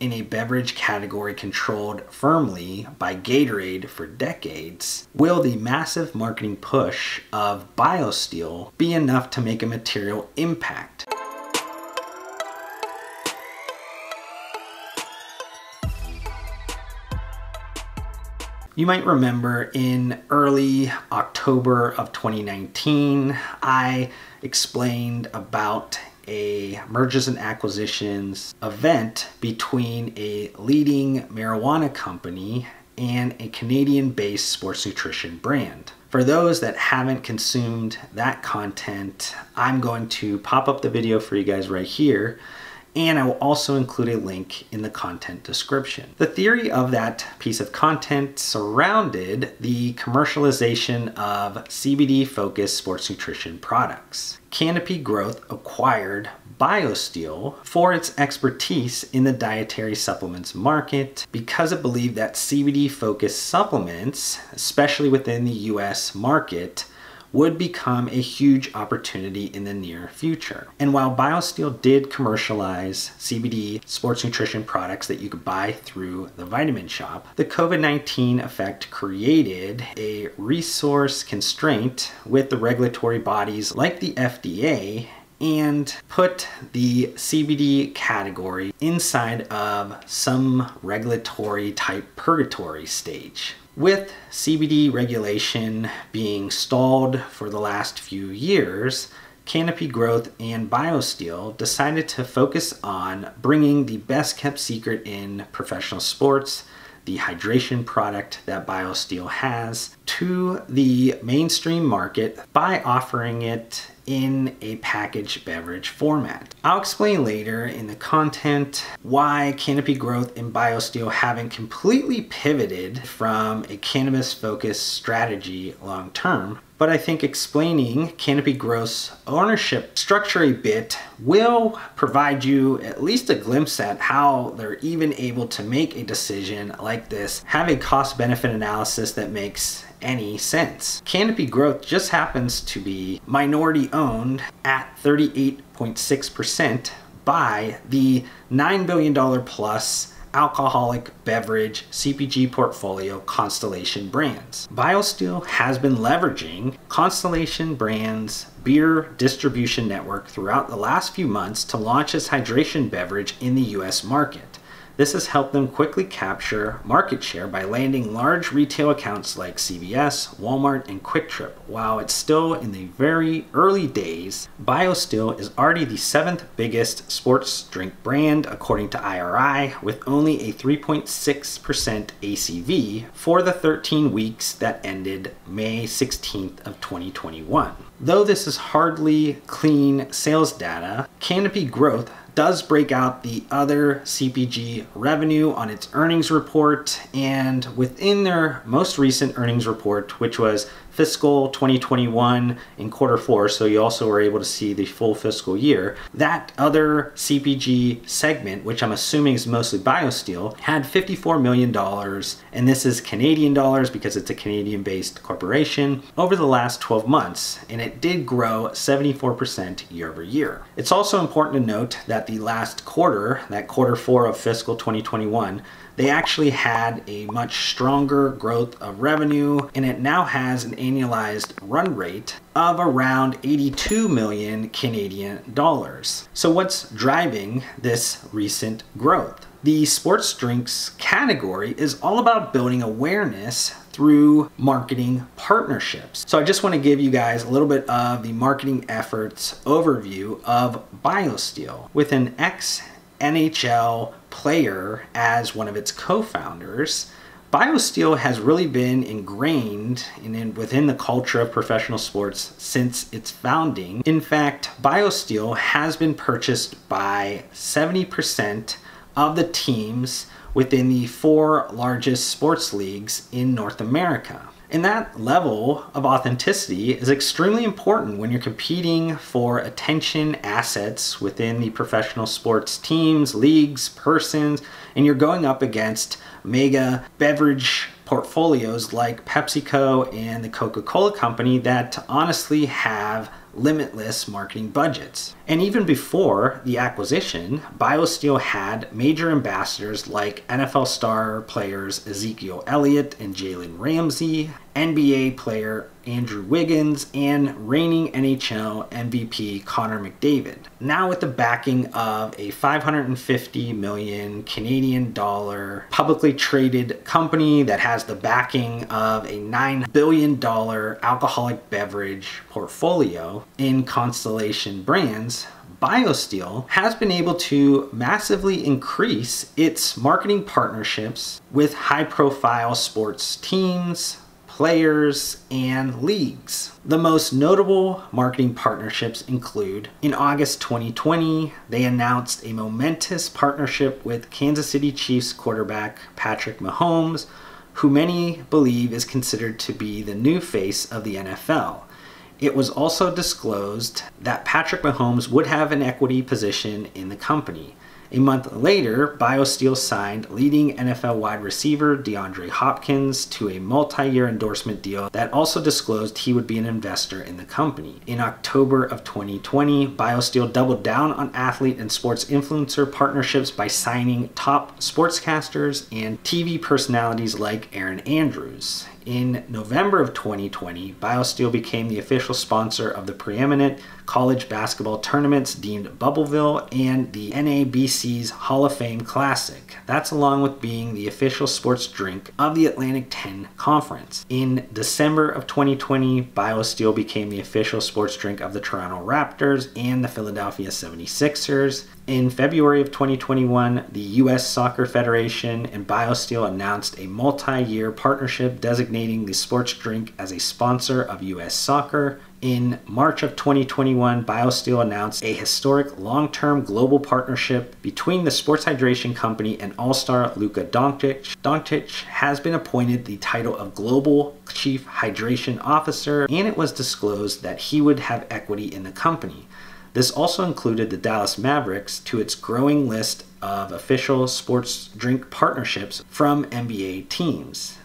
in a beverage category controlled firmly by Gatorade for decades, will the massive marketing push of BioSteel be enough to make a material impact? You might remember in early October of 2019, I explained about a mergers and acquisitions event between a leading marijuana company and a Canadian based sports nutrition brand. For those that haven't consumed that content, I'm going to pop up the video for you guys right here and I will also include a link in the content description. The theory of that piece of content surrounded the commercialization of CBD focused sports nutrition products. Canopy Growth acquired BioSteel for its expertise in the dietary supplements market because it believed that CBD focused supplements, especially within the US market, would become a huge opportunity in the near future. And while BioSteel did commercialize CBD sports nutrition products that you could buy through the Vitamin Shoppe, the COVID 19 effect created a resource constraint with the regulatory bodies like the FDA and put the CBD category inside of some regulatory type purgatory stage. With CBD regulation being stalled for the last few years, Canopy Growth and BioSteel decided to focus on bringing the best kept secret in professional sports, the hydration product that BioSteel has, to the mainstream market by offering it in a packaged beverage format. I'll explain later in the content why Canopy Growth and BioSteel haven't completely pivoted from a cannabis focused strategy long term, but I think explaining Canopy Growth's ownership structure a bit will provide you at least a glimpse at how they're even able to make a decision like this, have a cost benefit analysis that makes any sense. Canopy Growth just happens to be minority owned at 38.6% by the $9 billion plus alcoholic beverage CPG portfolio Constellation Brands. BioSteel has been leveraging Constellation Brands beer distribution network throughout the last few months to launch its hydration beverage in the US market. This has helped them quickly capture market share by landing large retail accounts like CVS, Walmart, and QuikTrip. While it's still in the very early days, BioSteel is already the seventh biggest sports drink brand according to IRI, with only a 3.6% ACV for the 13 weeks that ended May 16th of 2021. Though this is hardly clean sales data, Canopy Growth does break out the other CPG revenue on its earnings report. And within their most recent earnings report, which was fiscal 2021 in quarter four, so you also were able to see the full fiscal year. That other CPG segment, which I'm assuming is mostly BioSteel, had $54 million, and this is Canadian dollars because it's a Canadian based corporation, over the last 12 months, and it did grow 74% year over year. It's also important to note that the last quarter, that quarter four of fiscal 2021, they actually had a much stronger growth of revenue and it now has an annualized run rate of around 82 million Canadian dollars. So what's driving this recent growth? The sports drinks category is all about building awareness through marketing partnerships. So I just want to give you guys a little bit of the marketing efforts overview of BioSteel. With an ex NHL player as one of its co-founders, BioSteel has really been ingrained in, in, within the culture of professional sports since its founding. In fact, BioSteel has been purchased by 70% of the teams within the four largest sports leagues in North America. And that level of authenticity is extremely important when you're competing for attention assets within the professional sports teams, leagues, persons, and you're going up against mega beverage portfolios like PepsiCo and the Coca Cola Company that honestly have limitless marketing budgets. And even before the acquisition, BioSteel had major ambassadors like NFL star players Ezekiel Elliott and Jalen Ramsey, NBA player Andrew Wiggins, and reigning NHL MVP Connor McDavid. Now with the backing of a 550 million Canadian dollar publicly traded company that has the backing of a 9 billion dollar alcoholic beverage portfolio in Constellation Brands, BioSteel has been able to massively increase its marketing partnerships with high profile sports teams, players, and leagues. The most notable marketing partnerships include in August 2020, they announced a momentous partnership with Kansas City Chiefs quarterback Patrick Mahomes, who many believe is considered to be the new face of the NFL. It was also disclosed that Patrick Mahomes would have an equity position in the company. A month later, BioSteel signed leading NFL wide receiver DeAndre Hopkins to a multi year endorsement deal that also disclosed he would be an investor in the company. In October of 2020, BioSteel doubled down on athlete and sports influencer partnerships by signing top sportscasters and TV personalities like Erin Andrews. In November of 2020, BioSteel became the official sponsor of the preeminent college basketball tournaments deemed Bubbleville and the NABC's Hall of Fame Classic. That's along with being the official sports drink of the Atlantic 10 Conference. In December of 2020, BioSteel became the official sports drink of the Toronto Raptors and the Philadelphia 76ers. In February of 2021, the U.S. Soccer Federation and BioSteel announced a multi year partnership designating the sports drink as a sponsor of U.S. soccer. In March of 2021, BioSteel announced a historic long term global partnership between the sports hydration company and all star Luka Doncic. Doncic has been appointed the title of Global Chief Hydration Officer, and it was disclosed that he would have equity in the company. This also included the Dallas Mavericks to its growing list of official sports drink partnerships from NBA teams.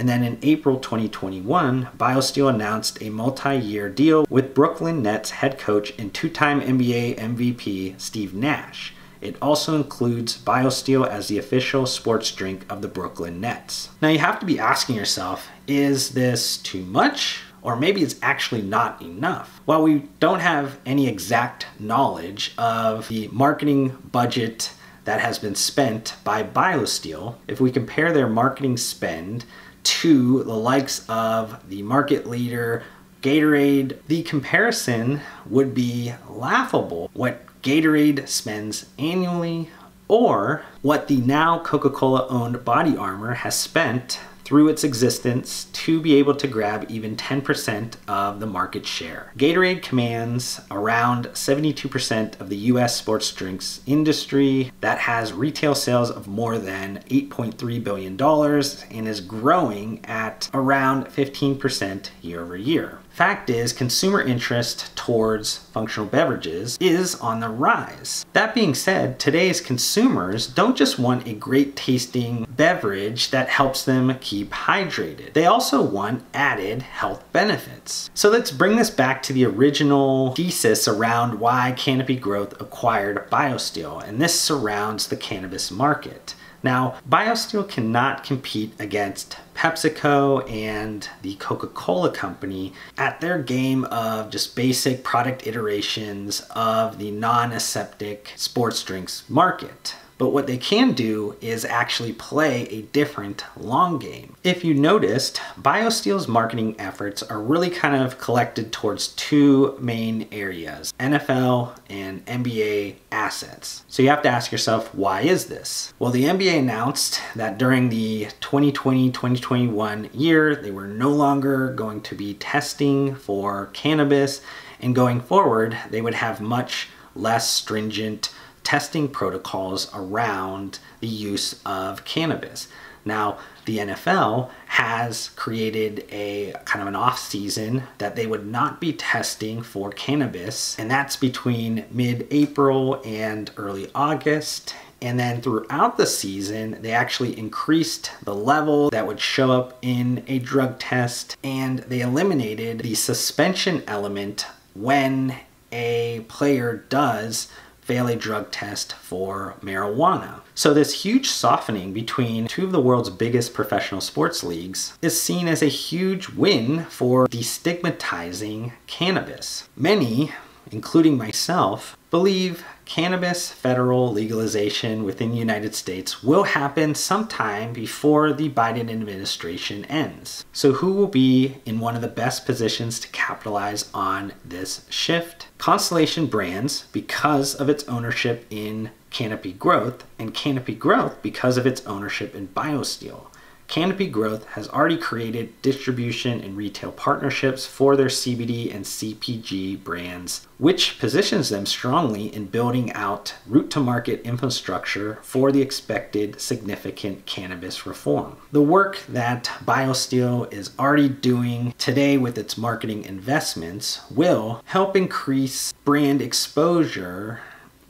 And then in April 2021, BioSteel announced a multi year deal with Brooklyn Nets head coach and two time NBA MVP Steve Nash. It also includes BioSteel as the official sports drink of the Brooklyn Nets. Now you have to be asking yourself is this too much? or maybe it's actually not enough. While we don't have any exact knowledge of the marketing budget that has been spent by BioSteel, if we compare their marketing spend to the likes of the market leader Gatorade, the comparison would be laughable. What Gatorade spends annually or what the now Coca Cola owned BODYARMOR has spent through its existence to be able to grab even 10% of the market share. Gatorade commands around 72% of the US sports drinks industry that has retail sales of more than $8.3 billion and is growing at around 15% year over year. Fact is, consumer interest towards functional beverages is on the rise. That being said, today's consumers don't just want a great tasting beverage that helps them keep hydrated. They also want added health benefits. So let's bring this back to the original thesis around why Canopy Growth acquired BioSteel, and this surrounds the cannabis market. Now, BioSteel cannot compete against PepsiCo and the Coca Cola Company at their game of just basic product iterations of the non aseptic sports drinks market. But what they can do is actually play a different long game. If you noticed, BioSteel's marketing efforts are really kind of collected towards two main areas NFL and NBA assets. So you have to ask yourself, why is this? Well, the NBA announced that during the 2020 2021 year, they were no longer going to be testing for cannabis, and going forward, they would have much less stringent testing protocols around the use of cannabis. Now, the NFL has created a kind of an off season that they would not be testing for cannabis, and that's between mid April and early August. And then throughout the season, they actually increased the level that would show up in a drug test and they eliminated the suspension element when a player does fail a drug test for marijuana. So, this huge softening between two of the world's biggest professional sports leagues is seen as a huge win for destigmatizing cannabis. Many, including myself, believe cannabis federal legalization within the United States will happen sometime before the Biden administration ends. So, who will be in one of the best positions to capitalize on this shift? Constellation Brands, because of its ownership in Canopy Growth, and Canopy Growth because of its ownership in BioSteel. Canopy Growth has already created distribution and retail partnerships for their CBD and CPG brands, which positions them strongly in building out route to market infrastructure for the expected significant cannabis reform. The work that BioSteel is already doing today with its marketing investments will help increase brand exposure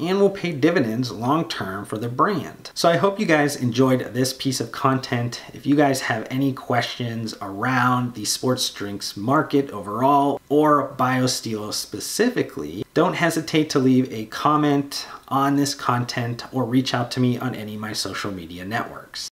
and will pay dividends long term for the brand. So I hope you guys enjoyed this piece of content. If you guys have any questions around the sports drinks market overall or BioSteel specifically, don't hesitate to leave a comment on this content or reach out to me on any of my social media networks.